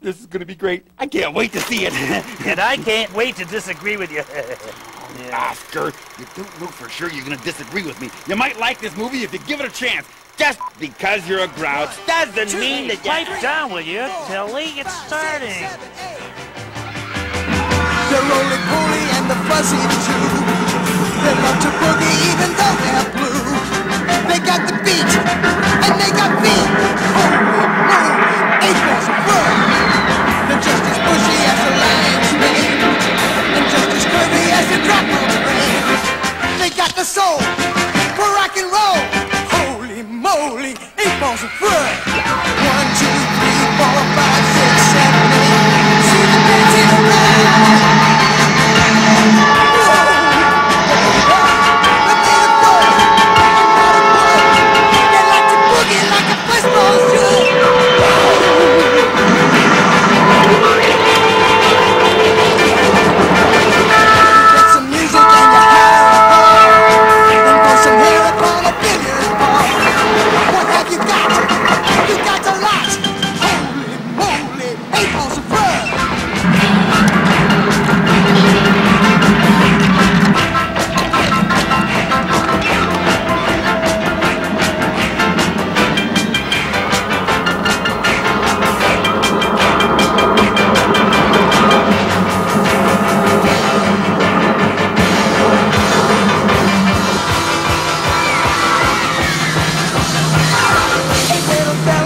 This is gonna be great. I can't wait to see it. And I can't wait to disagree with you. Oscar, you don't know for sure you're gonna disagree with me. You might like this movie if you give it a chance. Just because you're a grouch doesn't mean that you... Pipe down, will you, Tilly? It's starting. The roly-poly and the fuzzy too. They love to boogie even though they're blue. They got the beat eight balls of fur. One, two,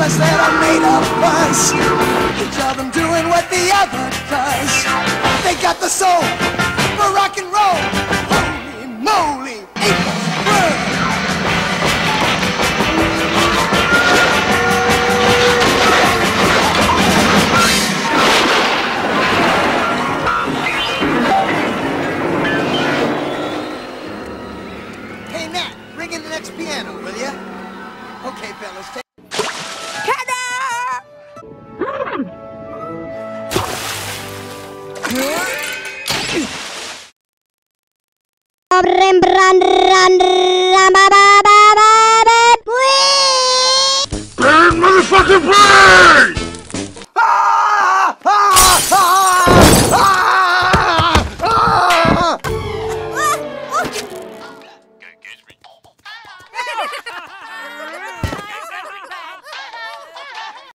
fellas that are made of fuzz. Each of them doing what the other does. They got the soul for rock and roll. Holy moly, eight balls. Hey Matt, bring in the next piano, will ya? Okay, fellas, take. รันรัน